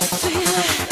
Sweetheart.